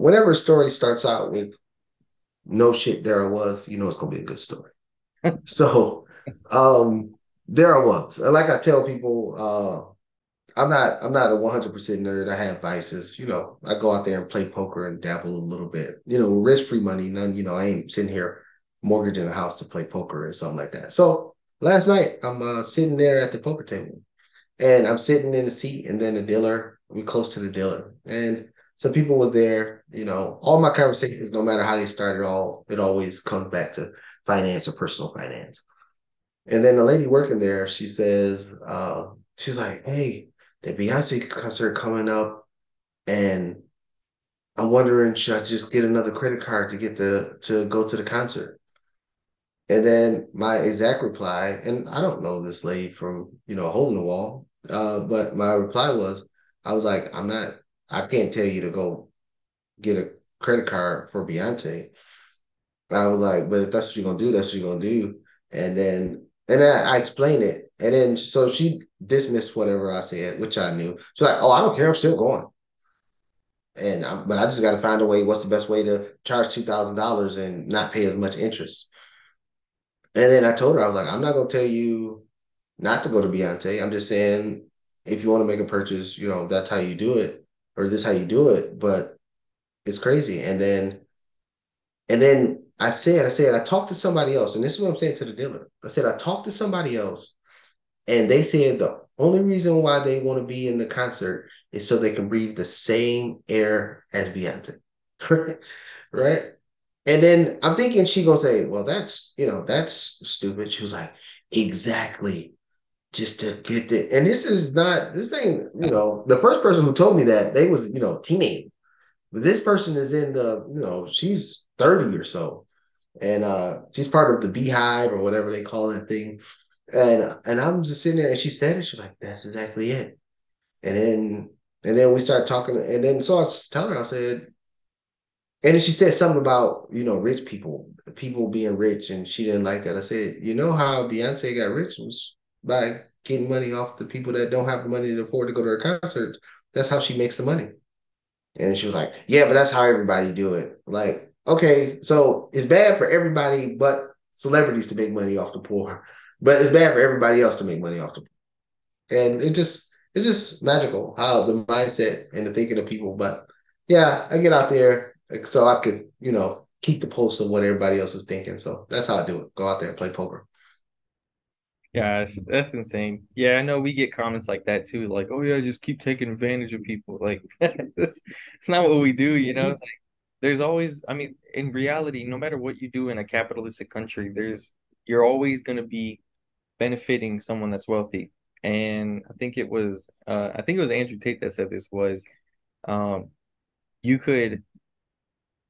whenever a story starts out with no shit, there I was, you know it's gonna be a good story. so um there I was. Like I tell people, uh I'm not I'm not a 100% nerd. I have vices. You know, I go out there and play poker and dabble a little bit. You know, risk free money. None. You know, I ain't sitting here mortgaging a house to play poker or something like that. So last night I'm uh, sitting there at the poker table, and I'm sitting in the seat, and then the dealer. We close to the dealer, and some people were there. You know, all my conversations, no matter how they started, all it always comes back to finance or personal finance. And then the lady working there, she says, uh, she's like, "Hey, the Beyonce concert coming up, and I'm wondering should I just get another credit card to get the to go to the concert? And then my exact reply, and I don't know this lady from you know a hole in the wall, uh, but my reply was, I was like, I'm not, I can't tell you to go get a credit card for Beyonce. I was like, but if that's what you're gonna do, that's what you're gonna do. And then and then I, I explained it. And then so she dismissed whatever I said, which I knew. She's like, "Oh, I don't care. I'm still going." And I'm, but I just got to find a way. What's the best way to charge two thousand dollars and not pay as much interest? And then I told her I was like, "I'm not gonna tell you not to go to Beyonce. I'm just saying if you want to make a purchase, you know, that's how you do it, or this how you do it." But it's crazy. And then, and then I said, I said, I talked to somebody else, and this is what I'm saying to the dealer. I said, I talked to somebody else and they said the only reason why they want to be in the concert is so they can breathe the same air as Beyonce. right? And then I'm thinking she gonna say, well, that's you know, that's stupid. She was like, exactly. Just to get the and this is not this ain't, you know, the first person who told me that they was, you know, teenage. But this person is in the, you know, she's 30 or so. And uh she's part of the BeyHive or whatever they call that thing. And and I'm just sitting there, and she said it. She's like, "That's exactly it." And then and then we start talking, and then so I was telling her, I said, and then she said something about you know rich people, people being rich, and she didn't like that. I said, you know how Beyonce got rich was by getting money off the people that don't have the money to afford to go to her concerts. That's how she makes the money. And she was like, yeah, but that's how everybody do it. Like, okay, so it's bad for everybody but celebrities to make money off the poor but it's bad for everybody else to make money off the poor. and it just it's just magical how the mindset and the thinking of people but yeah i get out there so i could you know keep the pulse of what everybody else is thinking so that's how i do it go out there and play poker Gosh, that's insane. Yeah, I know we get comments like that too, like, "Oh yeah, just keep taking advantage of people." Like, it's, it's not what we do, you know. Like, there's always, I mean, in reality, no matter what you do in a capitalistic country, there's you're always going to be benefiting someone that's wealthy. And I think it was uh, I think it was Andrew Tate that said this was um, you could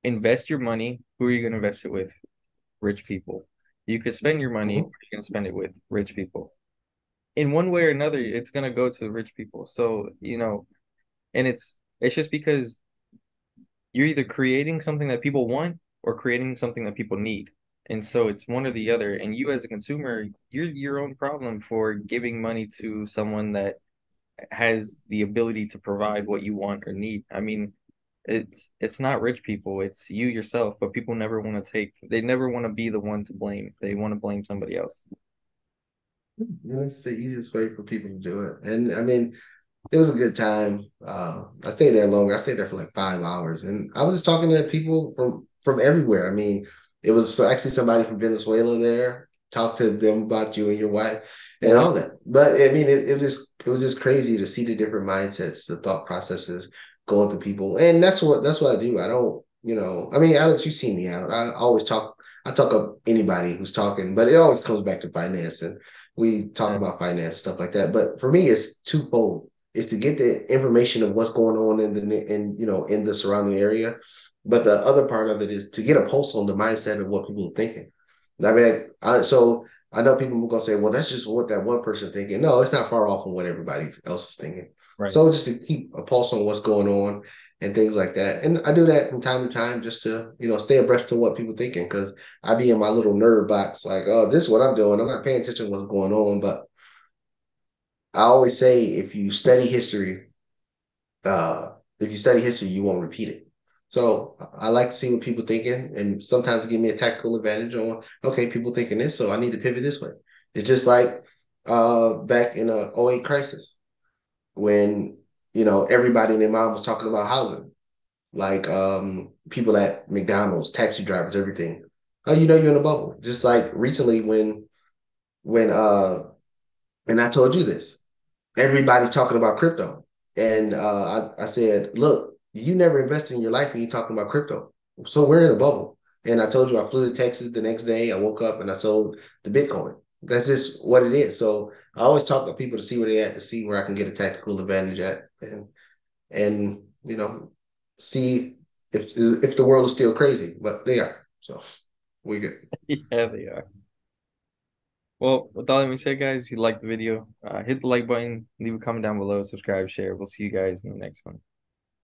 invest your money. Who are you going to invest it with? Rich people. You could spend your money. Mm-hmm. You're going to spend it with rich people. In one way or another, it's going to go to rich people. So you know, and it's it's just because you're either creating something that people want or creating something that people need. And so it's one or the other. And you as a consumer, you're your own problem for giving money to someone that has the ability to provide what you want or need. I mean, it's it's not rich people, it's you yourself, but people never want to take they never want to be the one to blame. They want to blame somebody else. That's the easiest way for people to do it. And I mean, it was a good time. Uh, I stayed there longer. I stayed there for like five hours, and I was just talking to people from from everywhere. I mean, it was so actually somebody from Venezuela there. Talk to them about you and your wife and all that. But I mean, it, it was just it was just crazy to see the different mindsets, the thought processes going through people, and that's what that's what I do. I don't, you know, I mean, Alex, you see me out. I always talk. I talk up anybody who's talking, but it always comes back to finance, and we talk yeah. about finance stuff like that. But for me, it's twofold. It's to get the information of what's going on in the in you know in the surrounding area, but the other part of it is to get a pulse on the mindset of what people are thinking. I mean, I, so I know people are gonna say, "Well, that's just what that one person thinking." No, it's not far off from what everybody else is thinking. Right. So just to keep a pulse on what's going on and things like that, and I do that from time to time just to you know stay abreast of what people thinking because I be in my little nerd box like, "Oh, this is what I'm doing." I'm not paying attention to what's going on, but I always say if you study history, uh, if you study history, you won't repeat it. So I like to see what people thinking, and sometimes give me a tactical advantage on okay, people thinking this, so I need to pivot this way. It's just like uh, back in a 08 crisis when you know everybody and their mom was talking about housing, like um, people at McDonald's, taxi drivers, everything. Oh, you know you're in a bubble. Just like recently when when uh and I told you this, everybody's talking about crypto. And uh I, I said, look, you never invested in your life when you're talking about crypto. So we're in a bubble. And I told you I flew to Texas the next day. I woke up and I sold the Bitcoin. That's just what it is. So I always talk to people to see where they at, to see where I can get a tactical advantage at, and and you know, see if if the world is still crazy, but they are. So we good. yeah, they are. Well, with all that being said, guys, if you liked the video, uh, hit the like button, leave a comment down below, subscribe, share. We'll see you guys in the next one.